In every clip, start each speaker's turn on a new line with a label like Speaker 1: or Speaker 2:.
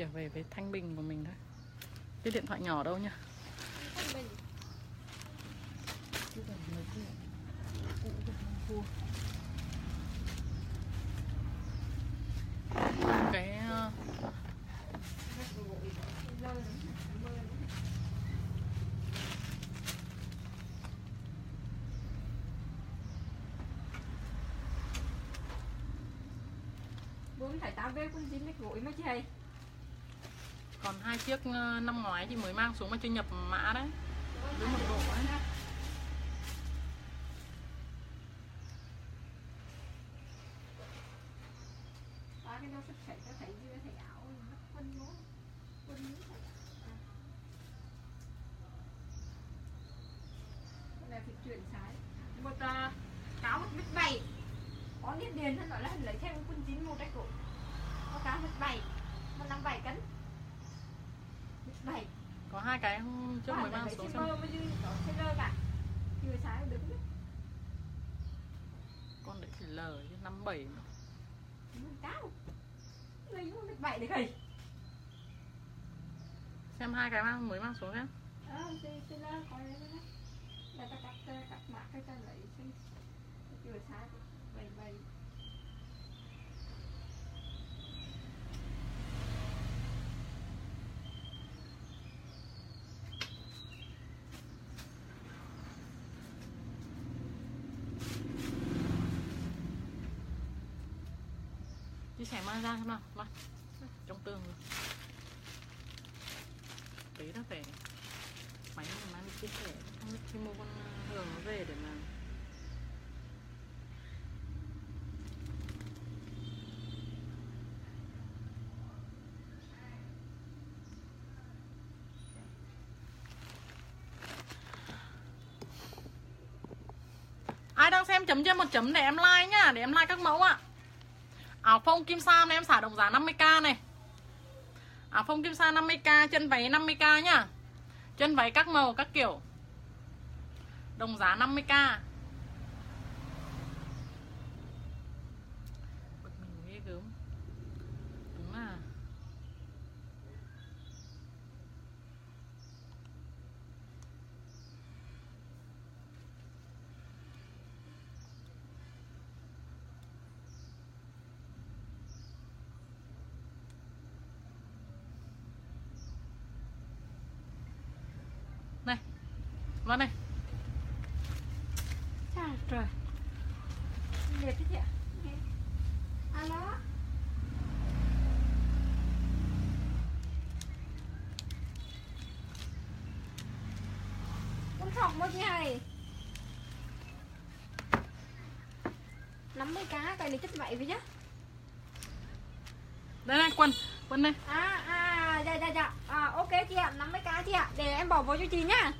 Speaker 1: trở về với thanh bình của mình thôi. Cái điện thoại nhỏ đâu nhá cái ờ,
Speaker 2: bốn phải tám về con dính mét gối mà chị
Speaker 1: còn hai chiếc ờ, năm ngoái chị mới mang xuống mà chưa nhập mã đấy. Đúng một bộ
Speaker 2: đấy Này. Có
Speaker 1: hai cái không trước mới mang xuống
Speaker 2: xem. Vừa sáng đứng.
Speaker 1: Con đấy thì lờ chứ 57 mà.
Speaker 2: Cao. Lấy một bảy đấy thầy.
Speaker 1: Xem hai cái mang mới mang xuống xem.
Speaker 2: Ờ, thì thì là có đấy Là ta cắt cắt cái ta lấy xem. Vừa sáng
Speaker 1: 77. sẽ mang ra mà. Mà, trong tường. Rồi tí nó phải máy mà mang đi chia sẻ. Không biết khi mua con hường nó về để mà ai đang xem chấm cho một chấm để em like nhá, để em like các mẫu ạ. à. Áo phông kim sa này, em xả đồng giá 50k này. Áo phông kim sa 50k Chân váy 50k nhá. Chân váy các màu, các kiểu. Đồng giá 50k Bực mình ghê gớm Đúng là Này Vâng này.
Speaker 2: Trời trời. Liệt thế chị ạ. Alo Con thọc mới chị hay 50 cá cái này chất vậy với nhá.
Speaker 1: Đây này quần Quần này.
Speaker 2: À à dạ dạ dạ. À, Ok chị ạ 50 cá chị ạ. Để em bỏ vô cho chị nhá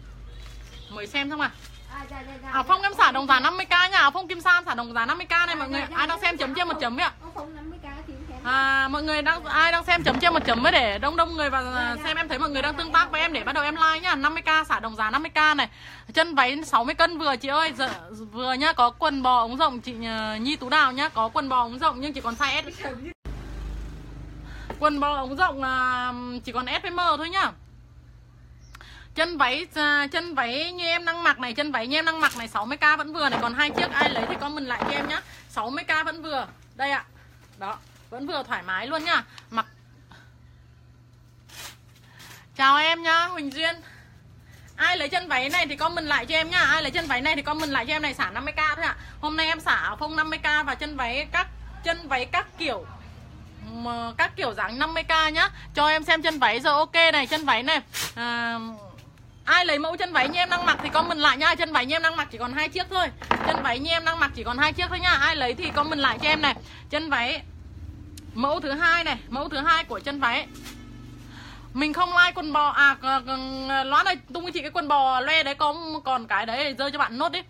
Speaker 1: Mới xem xong à.
Speaker 2: À dạ dạ dạ.
Speaker 1: Áo phông em xả đồng giá 50k nha. Áo phông kim sa em xả đồng giá 50k này mọi người Ai đang xem chấm chia một chấm ấy ạ?
Speaker 2: Ông phóng 50 cá thì em kém
Speaker 1: À, mọi người đang ai đang xem chấm chia một chấm mới để đông đông người vào xem em thấy mọi người đang tương tác với em để bắt đầu em like nhá. 50k xả đồng giá 50k này. Chân váy 60 cân vừa chị ơi. Giờ, vừa nhá có quần bò ống rộng chị ờ, Nhi Tú Đào nhá. Có quần bò ống rộng nhưng chỉ còn size S. Quần bò ống rộng là chỉ còn S với M thôi nhá chân váy à, chân váy như em đang mặc này chân váy như em đang mặc này 60k vẫn vừa này. Còn hai chiếc ai lấy thì comment lại cho em nhá. 60k vẫn vừa. Đây ạ. Đó vẫn vừa thoải mái luôn nhá. Mặc. Chào em nhá Huỳnh Duyên. Ai lấy chân váy này thì comment lại cho em nhá. Ai lấy chân váy này thì comment lại cho em này. Xả 50k thôi ạ. Hôm nay em xả phông 50k và chân váy các chân váy các kiểu các kiểu dáng 50k nhá. Cho em xem chân váy rồi ok này chân váy này. À, ai lấy mẫu chân váy như em đang mặc thì comment lại nha. Chân váy như em đang mặc chỉ còn hai chiếc thôi. Chân váy như em đang mặc chỉ còn hai chiếc thôi nha. Ai lấy thì comment lại cho em này. Chân váy, mẫu thứ hai này, mẫu thứ hai của chân váy. Mình không like quần bò. À c- c- loan tung cho chị cái quần bò loe đấy có còn cái đấy rơi cho bạn nốt đi.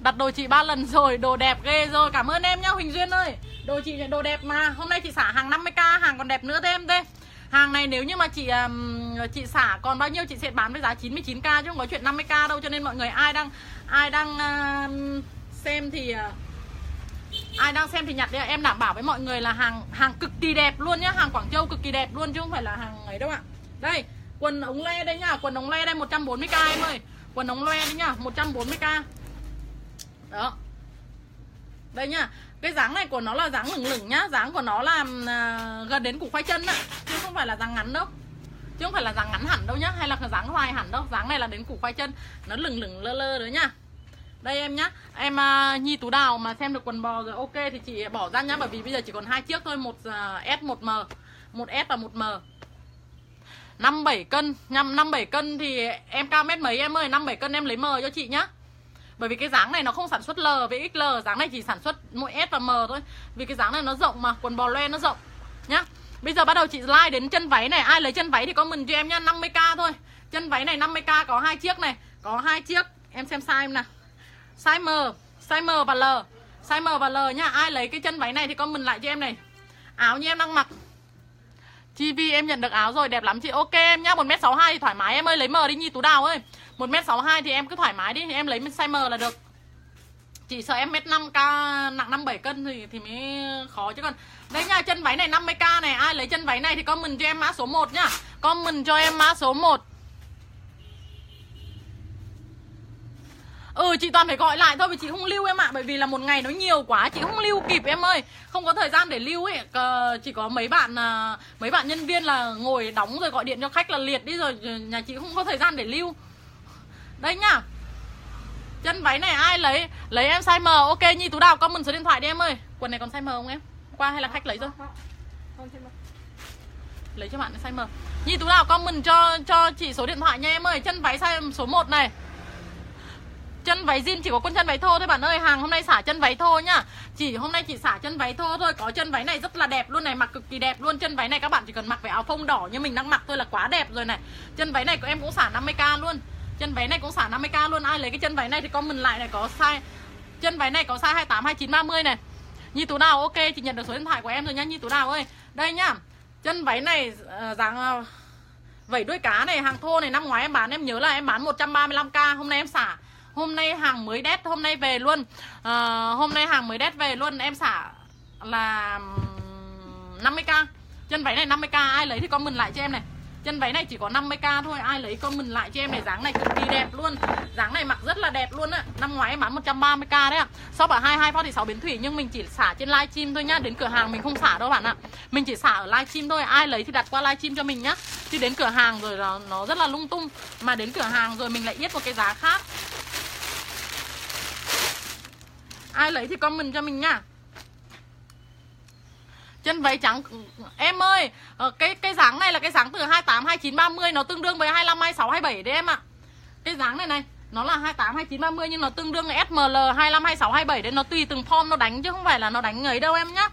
Speaker 1: Đặt đồ chị ba lần rồi, đồ đẹp ghê rồi. Cảm ơn em nhá, huỳnh duyên ơi. Đồ chị đồ đẹp mà. Hôm nay chị xả hàng 50k hàng còn đẹp nữa thêm em đây hàng này nếu như mà chị um, chị xả còn bao nhiêu chị sẽ bán với giá 99k chứ không có chuyện 50k đâu. Cho nên mọi người ai đang ai đang uh, xem thì uh, ai đang xem thì nhặt đi em đảm bảo với mọi người là hàng hàng cực kỳ đẹp luôn nhá. Hàng Quảng Châu cực kỳ đẹp luôn chứ không phải là hàng ấy đâu ạ. Đây quần ống le đây nhá. Quần ống le đây 140k em ơi. Quần ống le đấy nhá 140k đó. Đây nhá cái dáng này của nó là dáng lửng lửng nhá. Dáng của nó là uh, gần đến củ khoai chân ạ. Chứ không phải là dáng ngắn đâu. Chứ không phải là dáng ngắn hẳn đâu nhá. Hay là dáng hoài hẳn đâu. Dáng này là đến củ khoai chân. Nó lửng lửng lơ lơ đấy nhá. Đây em nhá. Em uh, nhi tú đào mà xem được quần bò rồi ok thì chị bỏ ra nhá. Bởi vì bây giờ chỉ còn hai chiếc thôi. Một uh, s một m. Một s và một m. Năm bảy cân. Năm năm bảy cân thì em cao mét mấy em ơi? Năm bảy cân em lấy m cho chị nhá bởi vì cái dáng này nó không sản xuất L với XL Dáng này chỉ sản xuất mỗi S và M thôi. Vì cái dáng này nó rộng mà, Quần bò loe nó rộng, Nhá. Bây giờ bắt đầu chị like đến chân váy này. Ai lấy chân váy thì comment cho em nhá 50k thôi. Chân váy này 50k có hai chiếc này. Có hai chiếc, Em xem size em nào. Size M Size M và L. Size M và L nhá, Ai lấy cái chân váy này thì comment lại cho em này. Áo như em đang mặc. Chi Vi, em nhận được áo rồi, đẹp lắm chị. Ok em nhá 1m62 thì thoải mái. Em ơi, lấy M đi, Nhi Tú Đào ơi. 1m62 thì em cứ thoải mái đi Em lấy size M là được. Chỉ sợ em mét 5 k nặng 57 cân thì thì mới khó chứ còn. Đấy nha chân váy này 50k này Ai lấy chân váy này thì comment cho em mã số 1 nhá. Comment cho em mã số 1 Ừ chị toàn phải gọi lại thôi vì chị không lưu em ạ Bởi vì là một ngày nó nhiều quá Chị không lưu kịp em ơi. Không có thời gian để lưu ấy. Chỉ có mấy bạn à, mấy bạn nhân viên là ngồi đóng rồi gọi điện cho khách là liệt đi rồi Nhà chị không có thời gian để lưu. Đây nhá. Chân váy này ai lấy? Lấy em size M. Ok Nhi Tú Đào comment số điện thoại đi em ơi. Quần này còn size M không em? Qua hay là khách lấy rồi? Lấy cho bạn size M. Nhi Tú Đào comment cho cho chị số điện thoại nha em ơi. Chân váy size số 1 này. Chân váy jean chỉ có con chân váy thô thôi bạn ơi. Hàng hôm nay xả chân váy thô nhá. Chỉ hôm nay chỉ xả chân váy thô thôi. Có chân váy này rất là đẹp luôn này Mặc cực kỳ đẹp luôn. Chân váy này các bạn chỉ cần mặc với áo phông đỏ như mình đang mặc thôi là quá đẹp rồi này. Chân váy này của em cũng xả 50k luôn Chân váy này cũng xả 50k luôn. Ai lấy cái chân váy này thì comment lại này có size Chân váy này có size 28, 29, 30 này. Như Tú Đào ok chị nhận được số điện thoại của em rồi nhá như Tú Đào ơi. Đây nhá Chân váy này ờ, dáng ờ, Vẩy đuôi cá này hàng thô này năm ngoái em bán em nhớ là em bán 135k Hôm nay em xả. Hôm nay hàng mới đét hôm nay về luôn. À, Hôm nay hàng mới đét về luôn Em xả là 50k Chân váy này 50k Ai lấy thì comment lại cho em này. Chân váy này chỉ có 50k thôi Ai lấy comment lại cho em này Dáng này cực kỳ đẹp luôn. Dáng này mặc rất là đẹp luôn á. Năm ngoái em bán 130k đấy ạ. Shop ở 22 Phát thì 6 Bến Thủy Nhưng mình chỉ xả trên livestream thôi nhá. Đến cửa hàng mình không xả đâu bạn ạ. Mình chỉ xả ở livestream thôi. Ai lấy thì đặt qua livestream cho mình nhá. Chứ đến cửa hàng rồi nó, nó rất là lung tung. Mà đến cửa hàng rồi mình lại yết một cái giá khác. Ai lấy thì comment cho mình nha Chân váy trắng. Em ơi ờ, Cái cái dáng này là cái dáng từ 28, 29, 30 Nó tương đương với 25, 26, 27 đấy em ạ. À. Cái dáng này này Nó là 28, 29, 30 Nhưng nó tương đương với SML 25, 26, 27 đấy Nó tùy từng form nó đánh chứ không phải là nó đánh ấy đâu em nhá.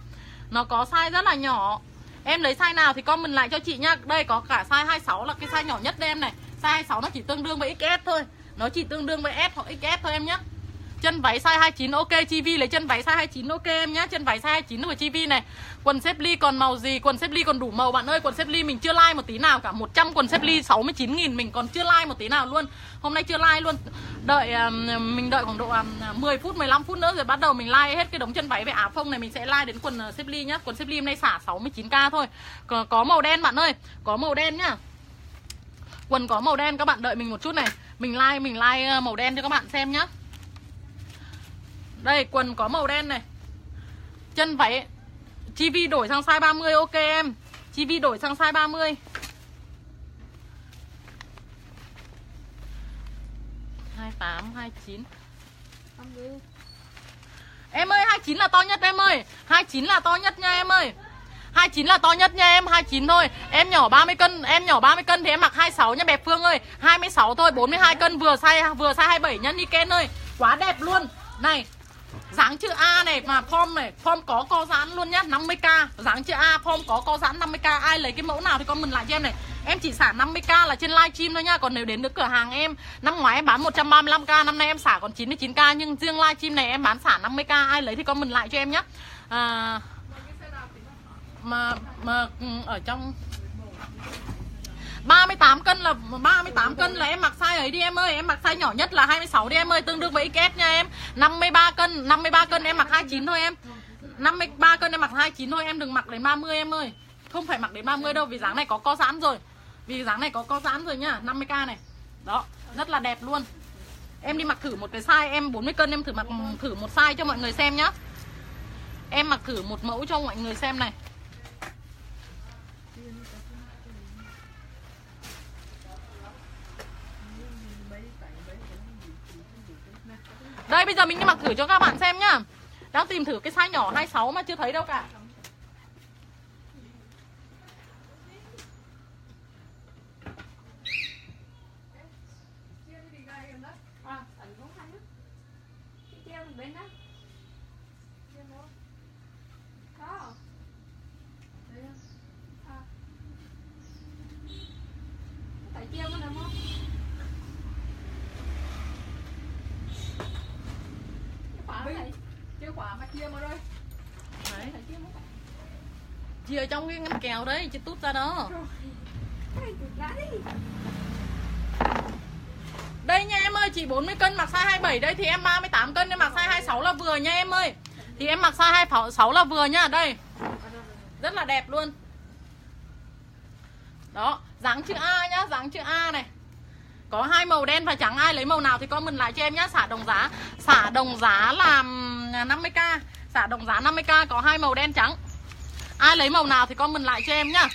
Speaker 1: Nó có size rất là nhỏ. Em lấy size nào thì comment lại cho chị nhá. Đây có cả size 26 là cái size nhỏ nhất đây em này. Size 26 nó chỉ tương đương với XS thôi. Nó chỉ tương đương với S hoặc XS thôi em nhá. Chân váy size 29 ok Chi Vi lấy chân váy size 29 ok em nhá Chân váy size 29 của Chi Vi này. Quần xếp ly còn màu gì Quần xếp ly còn đủ màu bạn ơi Quần xếp ly mình chưa like một tí nào cả. 100 quần xếp ly 69 nghìn Mình còn chưa like một tí nào luôn. Hôm nay chưa like luôn. Đợi Mình đợi khoảng độ 10 phút 15 phút nữa rồi bắt đầu mình like hết cái đống chân váy về áo phông này Mình sẽ like đến quần ờ, xếp ly nhá. Quần xếp ly hôm nay xả 69k thôi. Có, có màu đen bạn ơi Có màu đen nhá. Quần có màu đen các bạn đợi mình một chút này. Mình like mình like ờ, màu đen cho các bạn xem nhá đây quần có màu đen này. Chân váy Chi Vi đổi sang size 30 ok em. Chi Vi đổi sang size 30 28, 29
Speaker 2: 50.
Speaker 1: Em ơi 29 là to nhất em ơi. 29 là to nhất nha em ơi. 29 là to nhất nha em 29 thôi. Em nhỏ 30 cân Em nhỏ 30 cân thì em mặc 26 nha Bẹp Phương ơi. 26 thôi 42 cân vừa size vừa size 27 nha Niken ơi. Quá đẹp luôn. Này Dáng chữ A này mà form này Form có co giãn luôn nhá 50k Dáng chữ A form có co giãn 50k Ai lấy cái mẫu nào thì comment lại cho em này. Em chỉ xả 50k là trên livestream thôi nhá Còn nếu đến được cửa hàng em Năm ngoái em bán 135k Năm nay em xả còn 99k Nhưng riêng livestream này em bán xả 50k Ai lấy thì comment lại cho em nhá. À, Mà mà ừ, ở trong 38 cân là 38 cân là em mặc size ấy đi em ơi, Em mặc size nhỏ nhất là 26 đi em ơi, Tương đương với XS nha em. 53 cân 53 cân em mặc 29 thôi em. 53 cân em mặc 29 thôi, em đừng mặc đến 30 em ơi. Không phải mặc đến 30 đâu, vì dáng này có co giãn rồi. Vì dáng này có co giãn rồi nhá 50k này. Đó, rất là đẹp luôn. Em đi mặc thử một cái size, em 40 cân em thử mặc, thử một size cho mọi người xem nhá. Em mặc thử một mẫu cho mọi người xem này. Đây, bây giờ mình đi mặc thử cho các bạn xem nhá. Đang tìm thử cái size nhỏ 26 mà chưa thấy đâu cả
Speaker 2: à ảnh cũng hay lắm cái treo mình bên đó treo đâu có Đây á. à phải treo nó nằm không cái quả
Speaker 3: Vinh.
Speaker 2: này
Speaker 3: Chưa quả mà chia mà rồi
Speaker 1: Đấy
Speaker 2: phải treo nó phải
Speaker 1: Chị ở trong cái ngắm kèo đấy chị tút ra đó Đây nha em ơi, chị 40 cân mặc size 27 đây thì em 38 cân em mặc size 26 là vừa nha em ơi. Thì em mặc size 26 là vừa nha, đây. Rất là đẹp luôn. Đó, dáng chữ A nhá, dáng chữ A này. Có hai màu đen và trắng, ai lấy màu nào thì comment lại cho em nhá, xả đồng giá. Xả đồng giá là 50k, xả đồng giá 50k có hai màu đen trắng. Ai lấy màu nào thì con mình lại cho em nhá.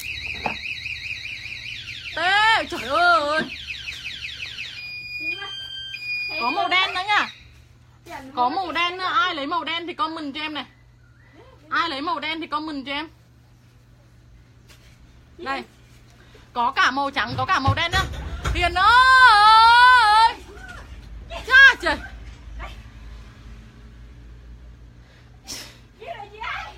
Speaker 1: Tê, trời ơi. Có màu đen nữa nhá. Có màu đen nữa, ai lấy màu đen thì con mình cho em này. Ai lấy màu đen thì con mình cho em. Đây. Có cả màu trắng, có cả màu đen nữa. Hiền ơi. Cha trời
Speaker 2: Cái này gì đây?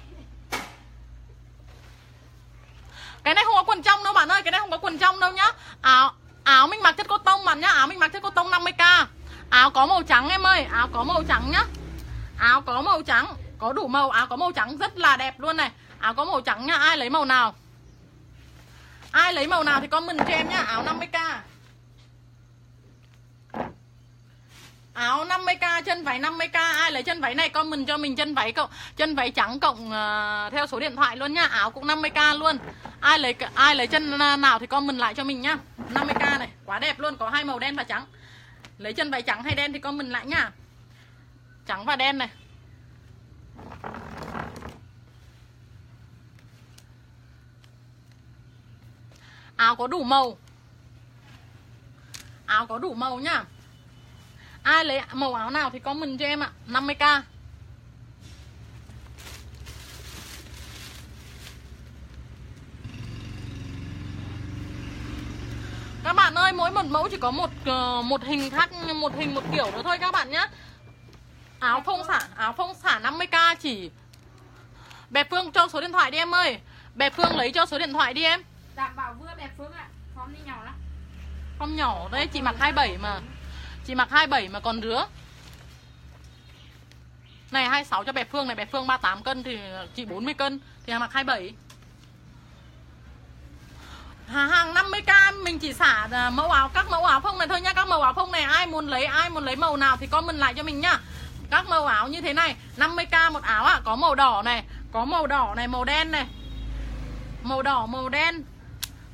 Speaker 1: Cái này không có quần trong đâu bạn ơi Cái này không có quần trong đâu nhá Áo áo mình mặc chất cotton tông bạn nhá, Áo mình mặc chất cotton tông 50k Áo có màu trắng em ơi, Áo có màu trắng nhá. Áo có màu trắng, Có đủ màu, áo có màu trắng rất là đẹp luôn này. Áo có màu trắng nhá, Ai lấy màu nào? Ai lấy màu nào thì comment cho em nhá, Áo 50k Áo 50k, chân váy 50k Ai lấy chân váy này comment cho mình chân váy cộng Chân váy trắng cộng uh, theo số điện thoại luôn nhá. Áo cũng 50k luôn. Ai lấy ai lấy chân ờ, nào thì comment lại cho mình nhá. 50k này, quá đẹp luôn Có hai màu đen và trắng. Lấy chân váy trắng hay đen thì comment lại nhá. Trắng và đen này. Áo có đủ màu. Áo có đủ màu nhá. Ai lấy màu áo nào thì comment cho em ạ 50k Các bạn ơi, mỗi một mẫu chỉ có một ờ, một hình khác một hình một kiểu nữa thôi các bạn nhé. Áo phông xả, áo phông xả 50k chỉ Bẹp Phương cho số điện thoại đi em ơi. Bẹp Phương lấy cho số điện thoại đi em.
Speaker 2: đảm bảo vừa đẹp phương ạ form đi nhỏ lắm
Speaker 1: Phong nhỏ đây chị mặc 27 mà. Chị mặc 27 mà còn rứa. Này 26 cho Bẹp Phương này, Bẹp Phương 38 cân thì chị 40 cân thì mặc 27. Hàng 50k mình chỉ xả à, mẫu áo các mẫu áo phông này thôi nha. Các mẫu áo phông này ai muốn lấy ai muốn lấy màu nào thì comment lại cho mình nhá Các màu áo như thế này 50k một áo ạ à, Có màu đỏ này Có màu đỏ này màu đen này. Màu đỏ màu đen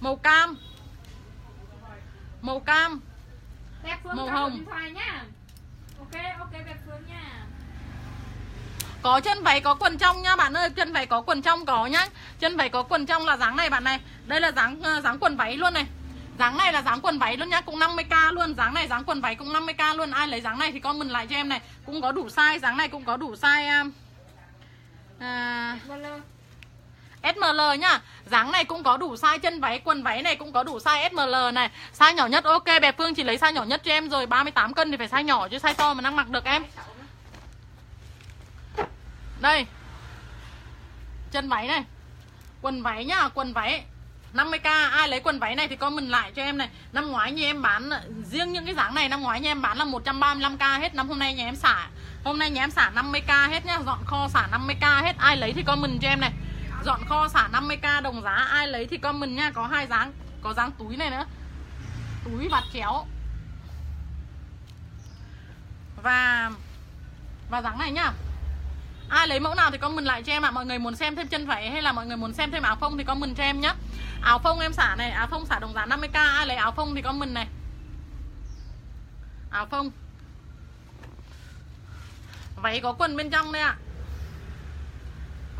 Speaker 1: Màu cam. Màu cam. Màu hồng.
Speaker 2: ok ok đẹp phương nha.
Speaker 1: Có chân váy có quần trong nha bạn ơi. Chân váy có quần trong có nhá. Chân váy có quần trong là dáng này bạn này. Đây là dáng ờ, dáng quần váy luôn này. Dáng này là dáng quần váy luôn nhá Cũng 50k luôn. Dáng này dáng quần váy cũng 50k luôn. Ai lấy dáng này thì comment lại cho em này. Cũng có đủ size Dáng này cũng có đủ size
Speaker 2: lơ.
Speaker 1: SML nhá. Dáng này cũng có đủ size, chân váy, Quần váy này cũng có đủ size SML này. Size nhỏ nhất, ok, Bẹp Phương chỉ lấy size nhỏ nhất cho em rồi. 38 cân thì phải size nhỏ chứ size to mà đang mặc được em. Đây. Chân váy này. Quần váy nhá, Quần váy. 50k ai lấy quần váy này thì comment lại cho em này. Năm ngoái như em bán, Riêng những cái dáng này, năm ngoái như em bán là 135k hết. Năm hôm nay nhà em xả, Hôm nay nhà em xả 50k hết nhá. Dọn kho xả 50k hết. Ai lấy thì comment cho em này. Dọn kho xả 50k đồng giá, Ai lấy thì comment nha, Có hai dáng, Có dáng túi này nữa. Túi vạt chéo. Và Và dáng này nhá. Ai lấy mẫu nào thì comment lại cho em ạ. Mọi người muốn xem thêm chân váy hay là mọi người muốn xem thêm áo phông thì comment cho em nhá. Áo phông em xả này, Áo phông xả đồng giá 50k Ai lấy áo phông thì comment này. Áo phông. Váy có quần bên trong đây ạ.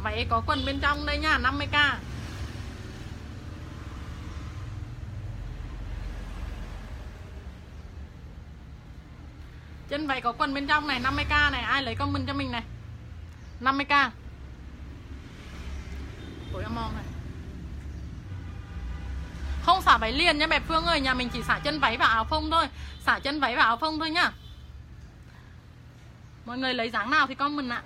Speaker 1: Váy có quần bên trong đây nha 50k Chân váy có quần bên trong này 50k này, Ai lấy comment cho mình này. 50k Của em mong này. Không xả váy liền nha mẹ Phương ơi, Nhà mình chỉ xả chân váy và áo phông thôi. Xả chân váy và áo phông thôi nhá Mọi người lấy dáng nào thì comment ạ.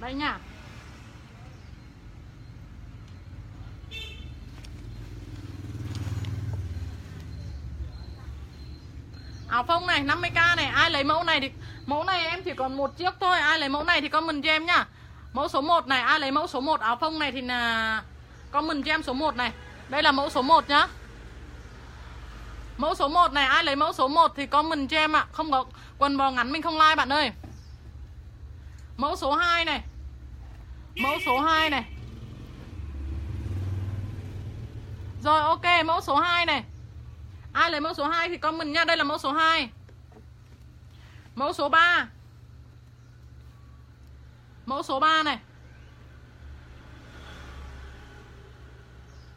Speaker 1: Đây nha. Áo phông này 50k này, Ai lấy mẫu này thì, Mẫu này em chỉ còn một chiếc thôi, Ai lấy mẫu này thì comment cho em nhá Mẫu số 1 này, Ai lấy mẫu số 1 áo phông này thì là Comment cho em số 1 này. Đây là mẫu số 1 nhá. Mẫu số 1 này, Ai lấy mẫu số 1 thì comment cho em ạ. Không có, quần bò ngắn mình không like bạn ơi. Mẫu số 2 này Mẫu số 2 này. Rồi ok mẫu số 2 này. Ai lấy mẫu số 2 thì comment nha. Đây là mẫu số 2 Mẫu số 3 Mẫu số 3 này.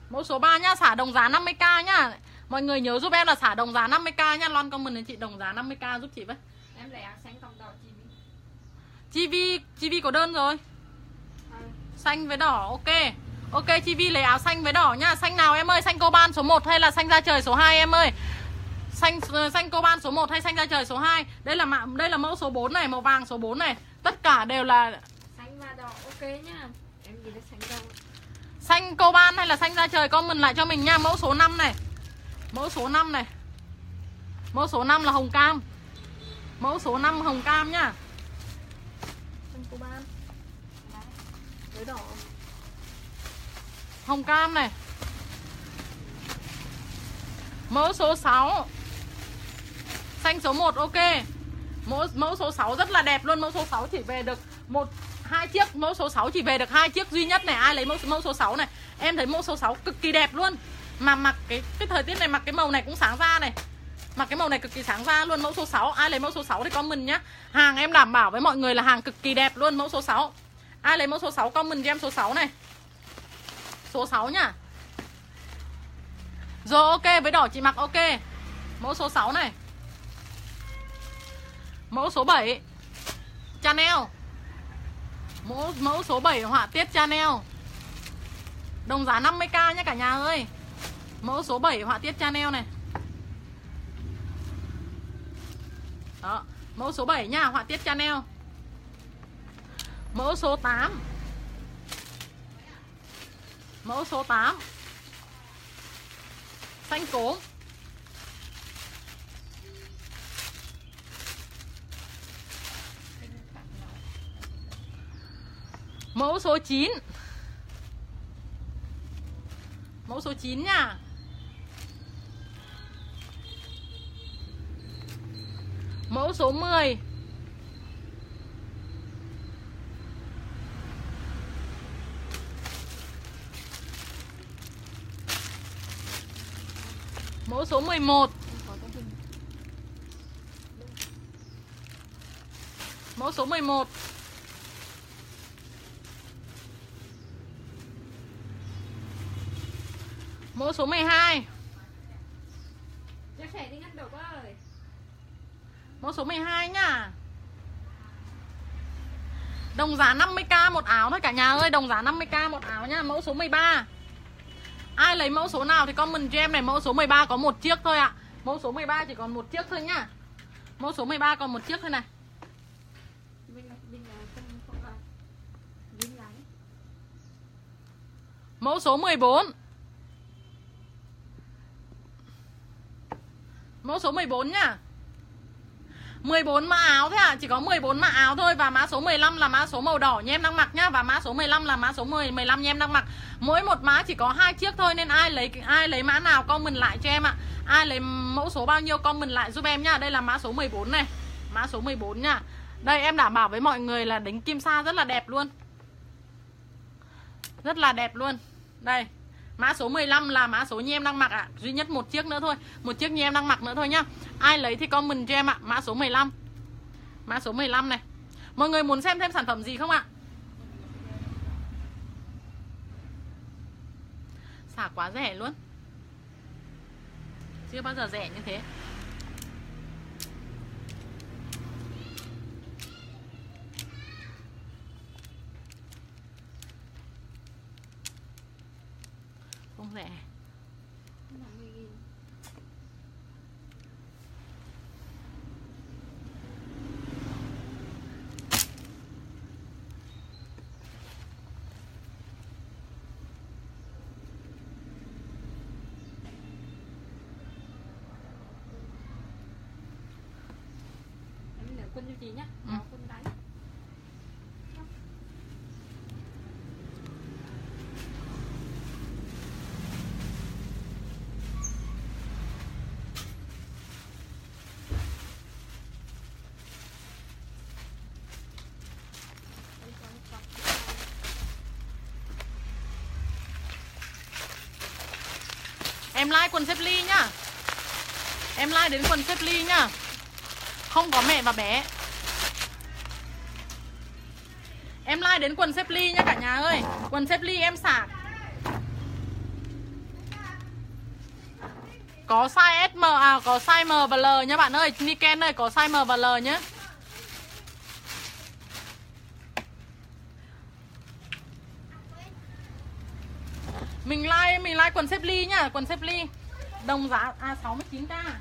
Speaker 1: Mẫu số 3 nhá Xả đồng giá 50k nhá Mọi người nhớ giúp em là xả đồng giá 50k nhá Loan comment đến chị đồng giá 50k giúp chị với.
Speaker 2: Em lấy áo xanh cộng đỏ chị.
Speaker 1: Chi Vi Chi Vi có đơn rồi Xanh với đỏ ok. Ok Vi lấy áo xanh với đỏ nhá. Xanh nào em ơi? Xanh coban số 1 hay là xanh da trời số 2 em ơi? Xanh xanh coban số 1 hay xanh da trời số 2 Đây là mạ, đây là mẫu số 4 này Màu vàng số 4 này. Tất cả đều là
Speaker 2: xanh và đỏ ok nhá. Em gì xanh đỏ.
Speaker 1: Xanh coban hay là xanh da trời? Comment lại cho mình nha. Mẫu số 5 này. Mẫu số 5 này. Mẫu số 5 là hồng cam. Mẫu số 5 hồng cam nhá
Speaker 3: Xanh cô ban với đỏ.
Speaker 1: Hồng cam này. Mẫu số 6 Xanh số 1 ok. Mẫu, mẫu số 6 rất là đẹp luôn. Mẫu số 6 chỉ về được một hai chiếc. Mẫu số 6 chỉ về được hai chiếc duy nhất này. Ai lấy mẫu, mẫu số 6 này? Em thấy mẫu số 6 cực kỳ đẹp luôn. Mà mặc cái cái thời tiết này mặc cái màu này cũng sáng ra này. Mặc cái màu này cực kỳ sáng ra luôn. Mẫu số 6 Ai lấy mẫu số 6 thì comment nhá. Hàng em đảm bảo với mọi người là hàng cực kỳ đẹp luôn. Mẫu số 6 Ai lấy mẫu số 6 comment cho em số 6 này. Số 6 nhá. Rồi ok với đỏ chị mặc ok. Mẫu số 6 này. Mẫu số 7 Chanel. Mẫu, mẫu số 7 họa tiết Chanel. Đồng giá 50k nhé cả nhà ơi. Mẫu số 7 họa tiết Chanel này. Đó Mẫu số 7 nha họa tiết Chanel. Mẫu số 8 Mẫu số 8 Xanh cốm Mẫu số 9 Mẫu số 9 nha. Mẫu số 10 Mẫu số 11
Speaker 2: em có cái hình
Speaker 1: Mẫu số 11 Mẫu số 12
Speaker 2: chia sẻ đi ngắt đầu ơi
Speaker 1: Mẫu số 12 nhá Đồng giá 50k một áo thôi cả nhà ơi Đồng giá 50k một áo nhá Mẫu số 13 Ai lấy mẫu số nào thì comment cho em này, Mẫu số 13 có một chiếc thôi ạ. À. Mẫu số 13 chỉ còn một chiếc thôi nhá. Mẫu số 13 còn một chiếc thôi này. Mẫu số 14 Mẫu số 14 nhá. 14 mã áo thế à, Chỉ có 14 mã áo thôi Và mã số 15 là mã số màu đỏ nha em đang mặc nhá. Và mã số 15 là mã số 10, 15 nha em đang mặc. Mỗi một mã chỉ có hai chiếc thôi Nên ai lấy ai lấy mã nào comment lại cho em ạ. À. Ai lấy mẫu số bao nhiêu comment lại giúp em nhá. Đây là mã số 14 này. Mã số 14 nha Đây em đảm bảo với mọi người là đính kim sa rất là đẹp luôn. Rất là đẹp luôn. Đây. Mã số 15 là mã số như em đang mặc ạ à. Duy nhất một chiếc nữa thôi Một chiếc như em đang mặc nữa thôi nhá Ai lấy thì comment cho em ạ à. Mã số 15 Mã số 15 này Mọi người muốn xem thêm sản phẩm gì không ạ? Xả quá rẻ luôn Chưa bao giờ rẻ như thế Không rẻ
Speaker 2: em nở quân cho chị nhá.
Speaker 1: Ừ.
Speaker 2: Đánh
Speaker 1: Em like quần xếp ly nhá. Em like đến quần xếp ly nhá. Không có mẹ và bé Em like đến quần xếp ly nha cả nhà ơi. Quần xếp ly em xả Có size SM à có size M và L nha bạn ơi. Niken ơi có size M và L nhé Mình like mình like quần xếp ly nhá, quần xếp ly. Đồng giá A69k
Speaker 2: À,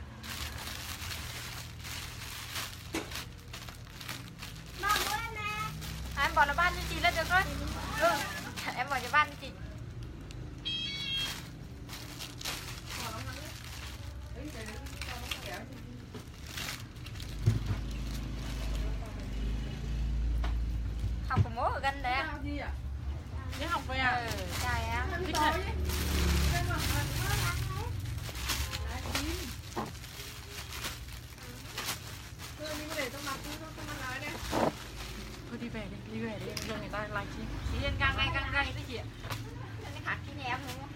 Speaker 2: em bỏ nó ban cho chị là được rồi ừ. em bỏ cho ban cho chị học của mố ở gần đấy à?
Speaker 1: Đi học về à?
Speaker 2: ừ, chào em
Speaker 1: Thích thật. Thôi đi về đi, đi về đi, cho người ta like chi.
Speaker 2: chị lên gang ngay gang ngay với chị ạ. Nó khác cái em đúng không?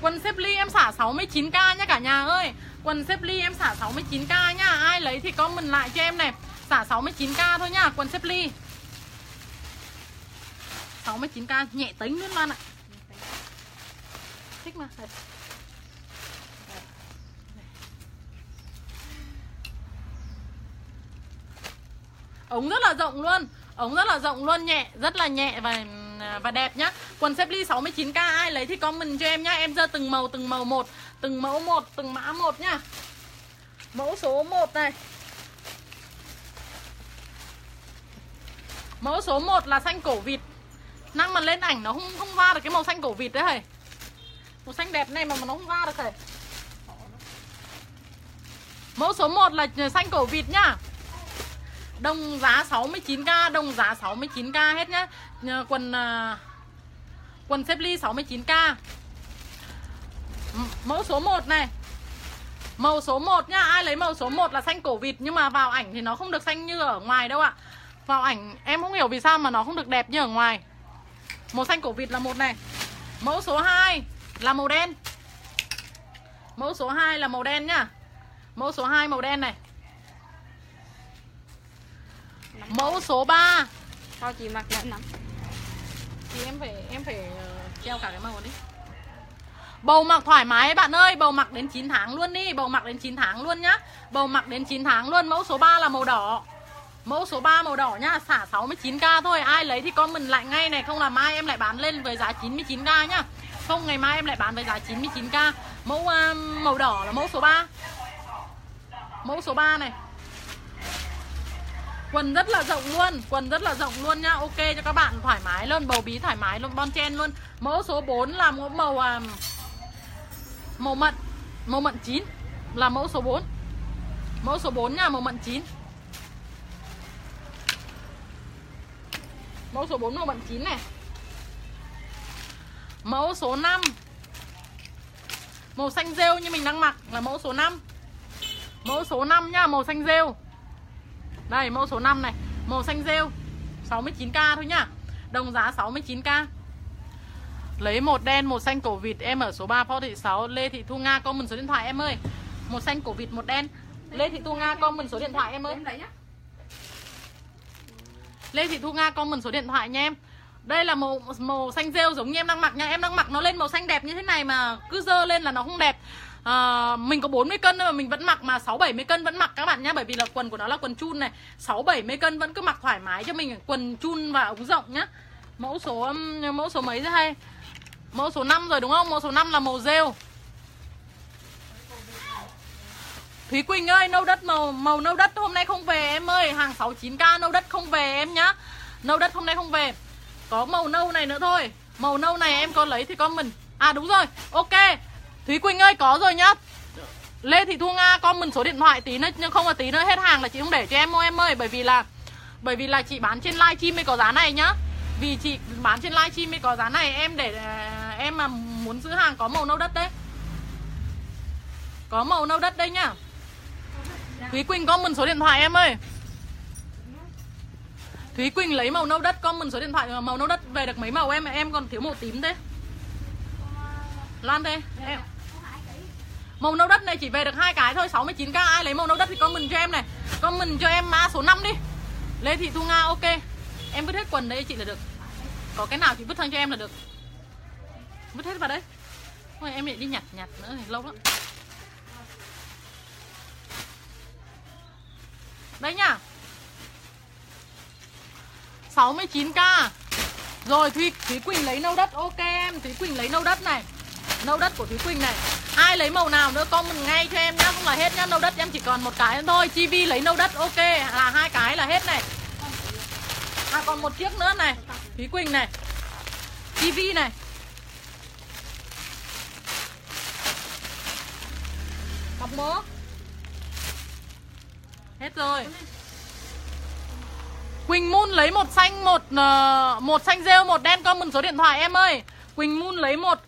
Speaker 1: Quần xếp ly em xả 69k nhá cả nhà ơi. Quần xếp ly em xả 69k nhá. Ai lấy thì comment lại cho em này Xả 69k thôi nhá Quần xếp ly. 69k nhẹ tính luôn Loan ạ. Thích mà. Đây. Ống rất là rộng luôn. Ống rất là rộng luôn, nhẹ, Rất là nhẹ và à, và đẹp nhá. Quần xếp ly 69k ai lấy thì comment cho em nhá. Em dơ từng màu từng màu một, Từng mẫu một, từng mã một nhá. Mẫu số 1 này. Mẫu số 1 là xanh cổ vịt. Năng mà lên ảnh nó không không va được cái màu xanh cổ vịt đấy hầy. Màu xanh đẹp này mà mà nó không va được hầy. Mẫu số 1 là à, xanh cổ vịt nhá. Đồng giá 69k, đồng giá 69k hết nhá. Quần à, quần xếp ly 69k. M- Mẫu số 1 này. Màu số 1 nhá, ai lấy màu số 1 là xanh cổ vịt nhưng mà vào ảnh thì nó không được xanh như ở ngoài đâu ạ. Vào ảnh em không hiểu vì sao mà nó không được đẹp như ở ngoài. Màu xanh cổ vịt là một này. Mẫu số 2 là màu đen. Mẫu số 2 là màu đen nhá. Mẫu số 2 màu đen này. Mẫu số 3
Speaker 2: sao chị mặc lắm lắm?
Speaker 1: Thì em phải em phải ờ, treo cả cái màu đi Bầu mặc thoải mái bạn ơi Bầu mặc đến 9 tháng luôn đi Bầu mặc đến 9 tháng luôn nhá. Bầu mặc đến 9 tháng luôn Mẫu số 3 là màu đỏ. Mẫu số 3 màu đỏ nhá Xả 69k thôi Ai lấy thì comment lại ngay này Không là mai em lại bán lên với giá 99k nhá. Không ngày mai em lại bán với giá 99k Mẫu uh, màu đỏ là mẫu số 3 Mẫu số 3 này Quần rất là rộng luôn Quần rất là rộng luôn nhá. Ok cho các bạn thoải mái luôn Bầu bí thoải mái luôn Bon chen luôn. Mẫu số 4 là mẫu màu à, Màu mận Màu mận chín Là mẫu số 4 Mẫu số 4 nha màu mận chín. Mẫu số 4 màu mận chín này. Mẫu số 5 Màu xanh rêu như mình đang mặc là mẫu số 5 Mẫu số 5 nha, màu xanh rêu. Đây, mẫu số 5 này. Màu xanh rêu 69k thôi nhá. Đồng giá 69k Lấy một đen, một xanh cổ vịt. Em ở số 3 Phó Thị 6 Lê Thị Thu Nga comment số điện thoại em ơi. Một xanh cổ vịt, một đen. Lê Thị Thu Nga comment số điện thoại em ơi. Lê Thị Thu Nga comment số điện thoại nha em. Đây là màu màu xanh rêu giống như em đang mặc nha. Em đang mặc nó lên màu xanh đẹp như thế này mà cứ dơ lên là nó không đẹp à, Mình có 40 cân nhưng mà mình vẫn mặc mà 6-70 cân vẫn mặc các bạn nhá Bởi vì là quần của nó là quần chun này 6-70 cân vẫn cứ mặc thoải mái cho mình Quần chun và ống rộng nhá Mẫu số mẫu số mấy thế hay Mẫu số 5 rồi đúng không? Mẫu số 5 là màu rêu Thúy Quỳnh ơi, nâu đất màu màu nâu đất hôm nay không về em ơi, hàng 69k nâu đất không về em nhá. Nâu đất hôm nay không về. Có màu nâu này nữa thôi. Màu nâu này em có lấy thì comment. À đúng rồi. Ok. Thúy Quỳnh ơi, có rồi nhá. Lê Thị Thu Nga comment số điện thoại tí nữa, nhưng không là tí nữa, hết hàng là chị không để cho em đâu em ơi bởi vì là, bởi vì là chị bán trên livestream mới có giá này nhá. Vì chị bán trên livestream mới có giá này, em để à, em mà muốn giữ hàng có màu nâu đất đấy. Có màu nâu đất đây nhá. Thúy Quỳnh comment số điện thoại em ơi Thúy Quỳnh lấy màu nâu đất comment số điện thoại, màu nâu đất về được mấy màu em em còn thiếu màu tím thế Lan thế em Màu nâu đất này chỉ về được hai cái thôi 69k ai lấy màu nâu đất thì comment cho em này. Comment cho em mã số 5 đi. Lê Thị Thu Nga ok. Em vứt hết quần đây chị là được. Có cái nào chị vứt sang cho em là được. Vứt hết vào đấy Thôi em lại đi nhặt nhặt nữa thì lâu lắm. Đây nhá 69k Rồi Thúy, Thúy Quỳnh lấy nâu đất. Ok em Thúy Quỳnh lấy nâu đất này. Nâu đất của Thúy Quỳnh này. Ai lấy màu nào nữa comment ngay cho em nhá. Không là hết nhá Nâu đất em chỉ còn một cái thôi. Chi Vi lấy nâu đất ok. Là hai cái là hết này. À còn một chiếc nữa này. Thúy Quỳnh này. Chi Vi này. Bọc mỡ Hết rồi. Quỳnh Moon lấy một xanh một uh, một xanh rêu một đen comment số điện thoại em ơi. Quỳnh Moon lấy một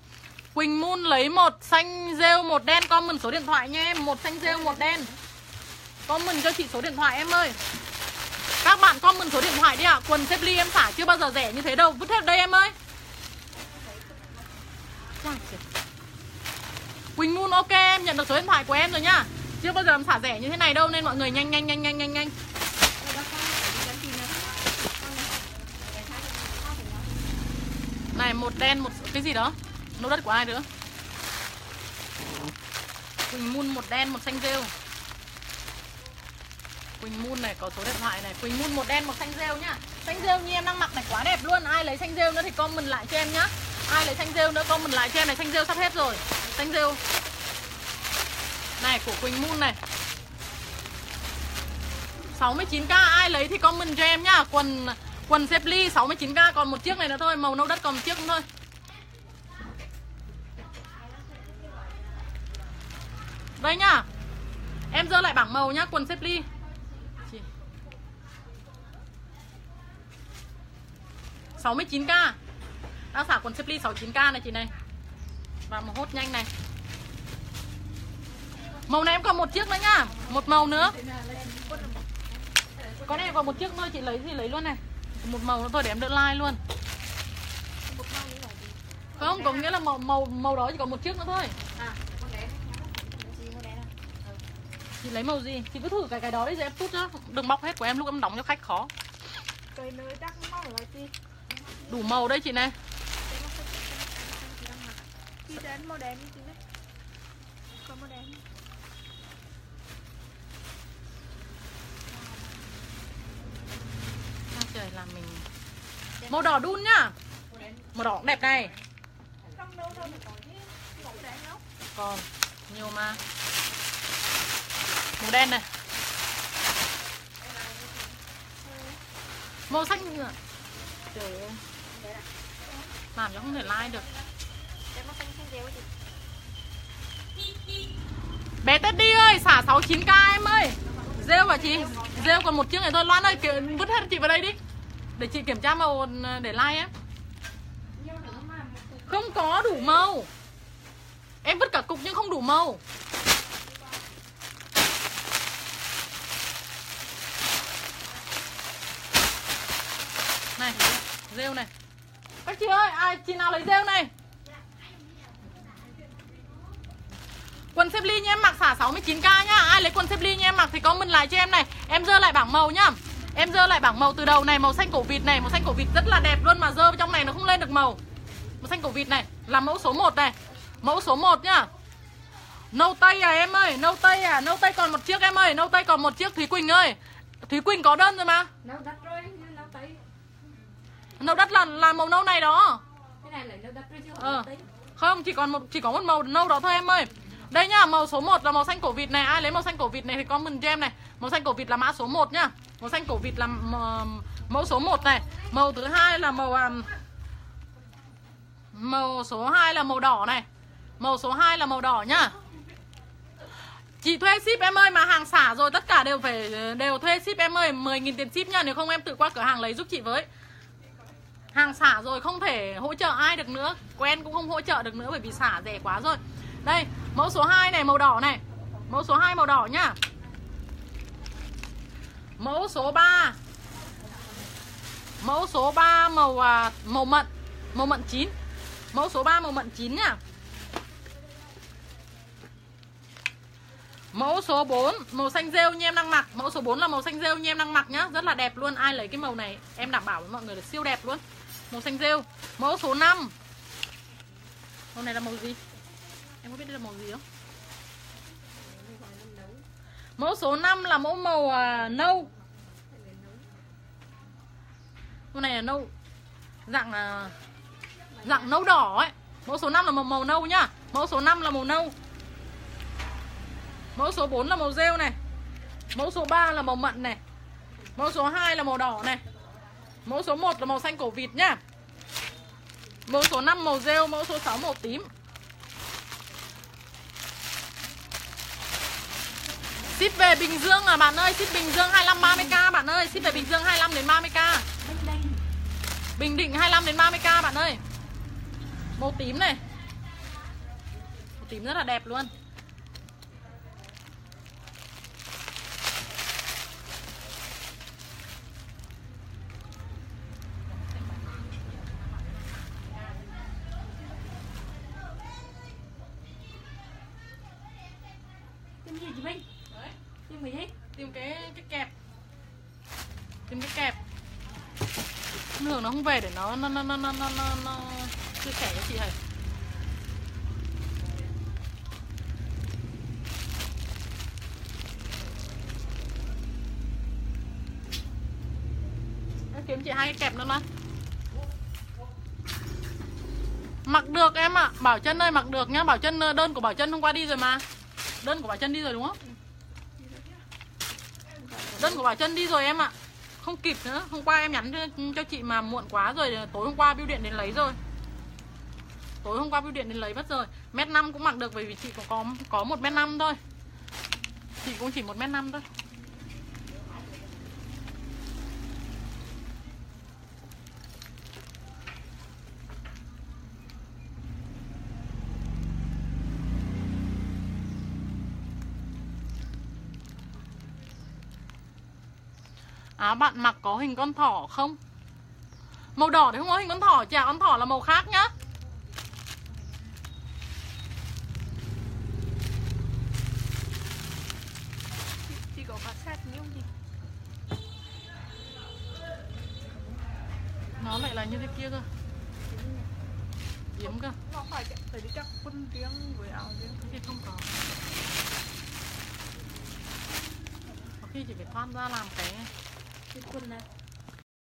Speaker 1: Quỳnh Moon lấy một xanh rêu một đen comment số điện thoại nha em, một xanh rêu một đen. Comment cho chị số điện thoại em ơi. Các bạn comment số điện thoại đi ạ. À. Quần xếp ly em xả chưa bao giờ rẻ như thế đâu. Vứt hết đây em ơi. Quỳnh Moon ok em nhận được số điện thoại của em rồi nhá. Chưa bao giờ em xả rẻ như thế này đâu nên mọi người nhanh nhanh nhanh nhanh nhanh nhanh. Này một đen một cái gì đó lô đất của ai nữa? Quỳnh Mun một đen, một xanh rêu. Quỳnh Mun này, có số điện thoại này. Quỳnh Mun một đen, một xanh rêu nhá. Xanh rêu như em đang mặc này, quá đẹp luôn. Ai lấy xanh rêu nữa thì comment lại cho em nhá. Ai lấy xanh rêu nữa, comment lại cho em này. Xanh rêu sắp hết rồi. Xanh rêu. Này, của Quỳnh Mun này. 69k ai lấy thì comment cho em nhá. Quần Quần xếp ly 69k còn một chiếc này nữa thôi. Màu nâu đất còn một chiếc nữa thôi. Đây nhá. Em dơ lại bảng màu nhá, Quần xếp ly. Chị. 69k Đang xả quần xếp ly 69k này chị này. Và một hốt nhanh này. Màu này em còn một chiếc nữa nhá. Một màu nữa. Có này còn một chiếc thôi chị lấy gì lấy luôn này. Một màu nữa thôi để em đỡ like luôn. Không, có nghĩa là màu màu màu đó chỉ còn một chiếc nữa thôi. Chị lấy màu gì? Chị cứ thử cái cái đó đi rồi em tút cho đừng bóc hết của em lúc em đóng cho khách khó. Đủ màu đây chị này.
Speaker 3: Màu đen chị có màu đen
Speaker 1: trời làm mình màu đỏ đun nhá. Màu đỏ cũng đẹp này. Còn nhiều mà màu đen này. Màu xanh trời ơi làm cho không thể like được. Bé Teddy ơi, xả 69k em ơi. Rêu và chị? Rêu còn một chiếc này thôi. Loan ơi, kiểu vứt hết chị vào đây đi. Để chị kiểm tra màu để like em. Không có đủ màu. Em vứt cả cục nhưng không đủ màu Này, rêu này. Các chị ơi, ai chị nào lấy rêu này? Quần xếp ly nha em mặc xả 69k nhá. Ai lấy quần xếp ly nha em mặc thì comment lại cho em này. Em dơ lại bảng màu nhá. Em dơ lại bảng màu từ đầu này Màu xanh cổ vịt này. Màu xanh cổ vịt rất là đẹp luôn Mà dơ trong này nó không lên được màu. Màu xanh cổ vịt này Là mẫu số 1 này. Mẫu số 1 nhá. Nâu Tây à em ơi Nâu Tây à. Nâu Tây còn một chiếc em ơi Nâu Tây còn một chiếc Thúy Quỳnh ơi. Thúy Quỳnh có đơn rồi mà.
Speaker 2: Nấu đất rồi
Speaker 1: Nâu đất là, là màu nâu này đó
Speaker 2: cái này là nấu đất chứ không
Speaker 1: Ờ. Không, chỉ còn một chỉ có một màu nâu đó thôi em ơi. Đây nhá, màu số 1 là màu xanh cổ vịt này. Ai lấy màu xanh cổ vịt này thì comment cho em này. Màu xanh cổ vịt là mã số 1 nhá. Màu xanh cổ vịt là mẫu số 1 này. Màu thứ hai là màu um, màu số 2 là màu đỏ này. Màu số 2 là màu đỏ nhá. Chị thuê ship em ơi mà hàng xả rồi tất cả đều phải đều thuê ship em ơi 10.000 tiền ship nha Nếu không em tự qua cửa hàng lấy giúp chị với Hàng xả rồi không thể hỗ trợ ai được nữa. Quen cũng không hỗ trợ được nữa bởi vì xả rẻ quá rồi. Đây mẫu số 2 này màu đỏ này. Mẫu số 2 màu đỏ nhá. Mẫu số 3 Mẫu số 3 màu à, màu mận Màu mận chín. Mẫu số 3 màu mận chín nhá. Mẫu số 4 Màu xanh rêu như em đang mặc. Mẫu số 4 là màu xanh rêu như em đang mặc nhá. Rất là đẹp luôn. Ai lấy cái màu này Em đảm bảo với mọi người là siêu đẹp luôn. Màu xanh rêu. Mẫu số 5 Màu này là màu gì? Em có biết đây là màu gì không? Mẫu số 5 là mẫu màu à, nâu. Màu này là nâu. Dạng à, Dạng nâu đỏ ấy. Mẫu số 5 là màu màu nâu nhá. Mẫu số 5 là màu nâu. Mẫu số 4 là màu rêu này. Mẫu số 3 là màu mận này. Mẫu số 2 là màu đỏ này. Mẫu số 1 là màu xanh cổ vịt nhá. Mẫu số 5 màu rêu, Mẫu số 6 màu tím. Ship về Bình Dương à bạn ơi? Ship Bình Dương 25-30k bạn ơi. Ship về Bình Dương 25 đến 30k
Speaker 2: Bình Định
Speaker 1: 25 đến 30k bạn ơi. Màu tím này. Màu tím rất là đẹp luôn
Speaker 2: Tìm gì chị Minh? Tìm cái gì?
Speaker 1: Tìm cái cái kẹp Tìm cái kẹp Thường nó không về để nó nó nó nó nó nó, nó, nó chia sẻ cho chị này kiếm chị hai cái kẹp nữa mà. Mặc được em ạ. Bảo chân ơi mặc được nhá. Bảo chân ờ, đơn của Bảo chân hôm qua đi rồi mà. Đơn của Bảo chân đi rồi đúng không? Đơn của Bảo chân đi rồi em ạ. Không kịp nữa Hôm qua em nhắn cho, cho chị mà muộn quá rồi Tối hôm qua bưu điện đến lấy rồi. Tối hôm qua bưu điện đến lấy mất rồi. Mét năm cũng mặc được bởi vì chị có có, có một mét năm thôi. Chị cũng chỉ một mét năm thôi. À bạn mặc có hình con thỏ không? Màu đỏ thì không có hình con thỏ chị ạ Con thỏ là màu khác nhá.
Speaker 3: Chị có quan sát nhiều gì
Speaker 1: Nó lại là như thế kia cơ. Yếm cơ.
Speaker 3: Nó phải phải đi chắc quân riêng với áo
Speaker 1: Thế thì không có. Có khi chỉ phải thoát ra làm cái
Speaker 2: Cái quần này